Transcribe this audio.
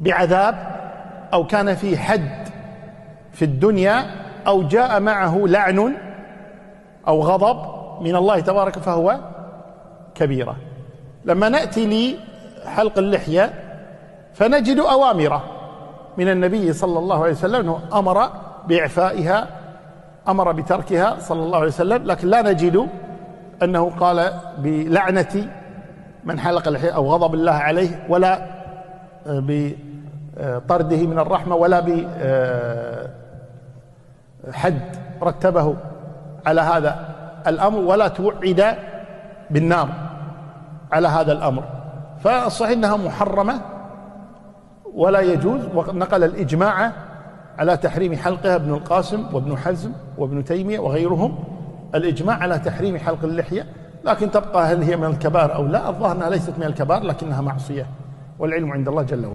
بعذاب أو كان فيه حد في الدنيا أو جاء معه لعن أو غضب من الله تبارك فهو كبيرة. لما نأتي لحلق اللحية فنجد أوامر من النبي صلى الله عليه وسلم أنه أمر بإعفائها أمر بتركها صلى الله عليه وسلم لكن لا نجد أنه قال بلعنة من حلق اللحية أو غضب الله عليه ولا بطرده من الرحمة ولا بحد رتبه على هذا الأمر ولا توعد بالنار على هذا الأمر. فالصحيح أنها محرمة ولا يجوز ونقل الإجماع على تحريم حلقها ابن القاسم وابن حزم وابن تيمية وغيرهم. الإجماع على تحريم حلق اللحية لكن تبقى هل هي من الكبار أو لا؟ الظاهر أنها ليست من الكبار لكنها معصية. والعلم عند الله جل وعلا.